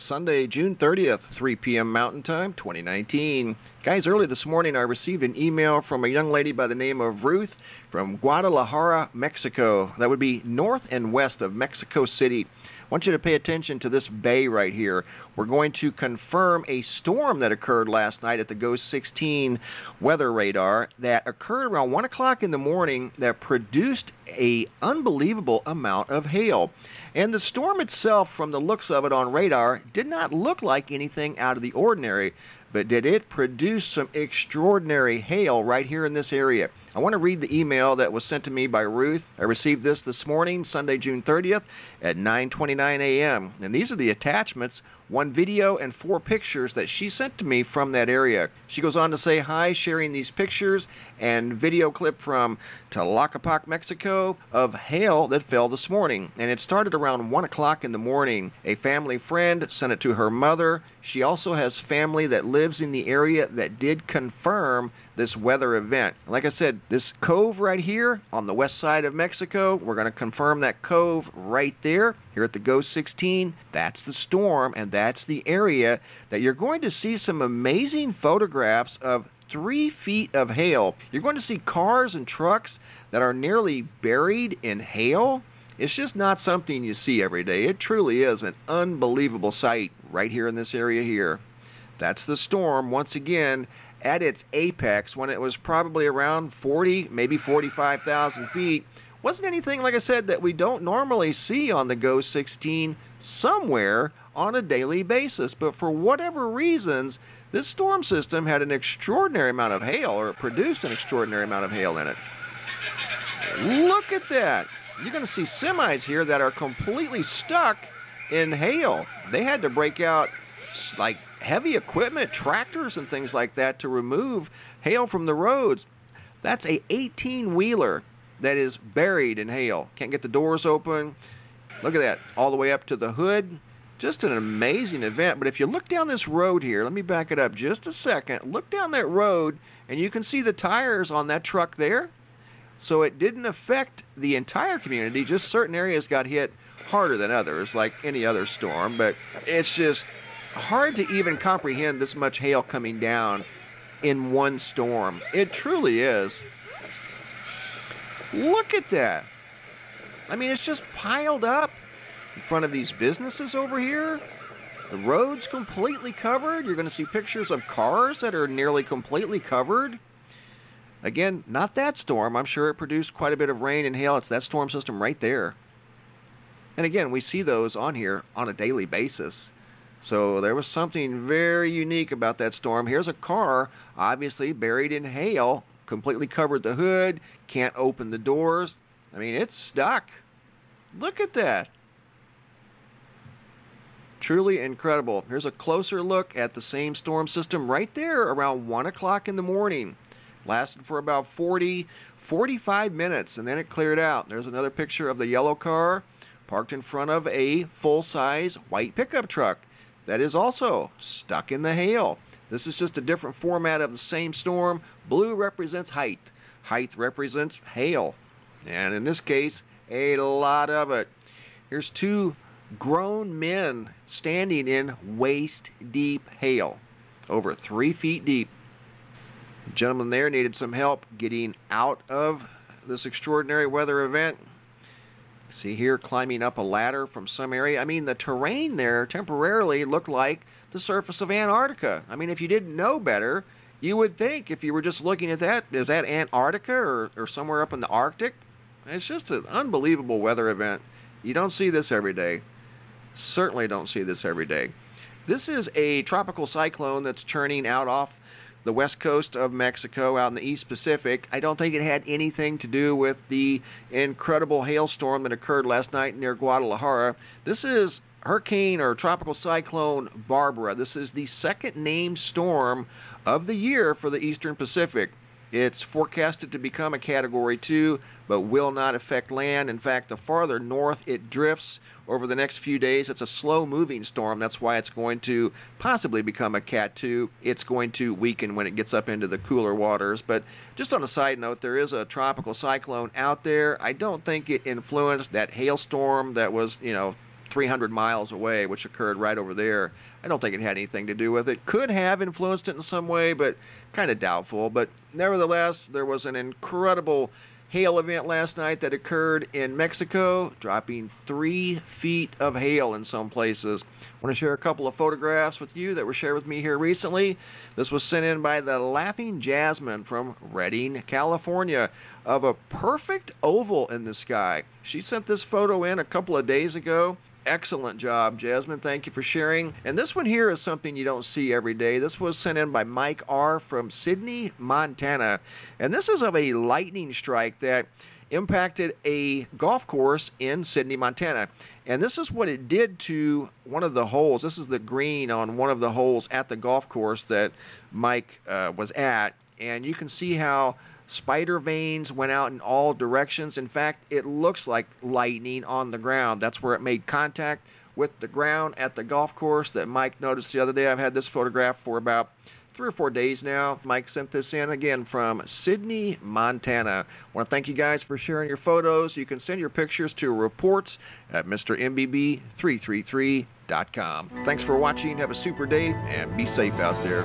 Sunday, June 30th, 3 p.m. Mountain Time, 2019. Guys, early this morning I received an email from a young lady by the name of Ruth from Guadalajara, Mexico. That would be north and west of Mexico City. Want you to pay attention to this bay right here. We're going to confirm a storm that occurred last night at the GOES 16 weather radar that occurred around 1 o'clock in the morning that produced a unbelievable amount of hail. And the storm itself, from the looks of it on radar, did not look like anything out of the ordinary but did it produce some extraordinary hail right here in this area? I want to read the email that was sent to me by Ruth. I received this this morning, Sunday, June 30th at 9:29 a.m. And these are the attachments one video and four pictures that she sent to me from that area. She goes on to say hi, sharing these pictures and video clip from Tlaquepaque, Mexico, of hail that fell this morning. And it started around 1 o'clock in the morning. A family friend sent it to her mother. She also has family that lives in the area that did confirm this weather event. Like I said, this cove right here on the west side of Mexico, we're going to confirm that cove right there here at the GOES 16. That's the storm, and that's the area that you're going to see some amazing photographs of three feet of hail. You're going to see cars and trucks that are nearly buried in hail. It's just not something you see every day. It truly is an unbelievable sight right here in this area here. That's the storm once again at its apex when it was probably around 40, maybe 45,000 feet. Wasn't anything, like I said, that we don't normally see on the GOES 16 somewhere on a daily basis. But for whatever reasons, this storm system had an extraordinary amount of hail, or it produced an extraordinary amount of hail in it. Look at that. You're going to see semis here that are completely stuck in hail. They had to break out like heavy equipment, tractors and things like that to remove hail from the roads. That's a 18 wheeler that is buried in hail. Can't get the doors open. Look at that, all the way up to the hood. Just an amazing event. But if you look down this road here, let me back it up just a second. Look down that road, and you can see the tires on that truck there. So it didn't affect the entire community, just certain areas got hit harder than others, like any other storm. But it's just hard to even comprehend this much hail coming down in one storm. It truly is. Look at that. I mean, it's just piled up in front of these businesses over here. The road's completely covered. You're going to see pictures of cars that are nearly completely covered. Again, not that storm. I'm sure it produced quite a bit of rain and hail. It's that storm system right there. And again, we see those on here on a daily basis. So there was something very unique about that storm. Here's a car, obviously buried in hail, completely covered the hood, can't open the doors. I mean, it's stuck. Look at that. Truly incredible. Here's a closer look at the same storm system right there around 1 o'clock in the morning. Lasted for about 40, 45 minutes, and then it cleared out. There's another picture of the yellow car parked in front of a full-size white pickup truck that is also stuck in the hail. This is just a different format of the same storm. Blue represents height. Height represents hail. And in this case, a lot of it. Here's two grown men standing in waist deep hail, over three feet deep. The gentleman there needed some help getting out of this extraordinary weather event. See here, climbing up a ladder from some area. I mean, the terrain there temporarily looked like the surface of Antarctica. I mean, if you didn't know better, you would think if you were just looking at that, is that Antarctica or, or somewhere up in the Arctic? It's just an unbelievable weather event. You don't see this every day. Certainly don't see this every day. This is a tropical cyclone that's churning out off the west coast of Mexico out in the East Pacific. I don't think it had anything to do with the incredible hailstorm that occurred last night near Guadalajara. This is Hurricane or Tropical Cyclone Barbara. This is the second named storm of the year for the Eastern Pacific. It's forecasted to become a Category 2, but will not affect land. In fact, the farther north it drifts over the next few days, it's a slow moving storm. That's why it's going to possibly become a Cat 2. It's going to weaken when it gets up into the cooler waters. But just on a side note, there is a tropical cyclone out there. I don't think it influenced that hailstorm that was, you know, 300 miles away, which occurred right over there. I don't think it had anything to do with it. Could have influenced it in some way, but kind of doubtful. But nevertheless, there was an incredible hail event last night that occurred in Mexico, dropping three feet of hail in some places. I want to share a couple of photographs with you that were shared with me here recently. This was sent in by the Laughing Jasmine from Redding, California, of a perfect oval in the sky. She sent this photo in a couple of days ago excellent job, Jasmine. Thank you for sharing. And this one here is something you don't see every day. This was sent in by Mike R. from Sidney, Montana. And this is of a lightning strike that impacted a golf course in Sidney, Montana. And this is what it did to one of the holes. This is the green on one of the holes at the golf course that Mike uh, was at. And you can see how Spider veins went out in all directions. In fact, it looks like lightning on the ground. That's where it made contact with the ground at the golf course that Mike noticed the other day. I've had this photograph for about three or four days now. Mike sent this in again from Sidney, Montana. I want to thank you guys for sharing your photos. You can send your pictures to reports at MrMBB333.com. Thanks for watching. Have a super day and be safe out there.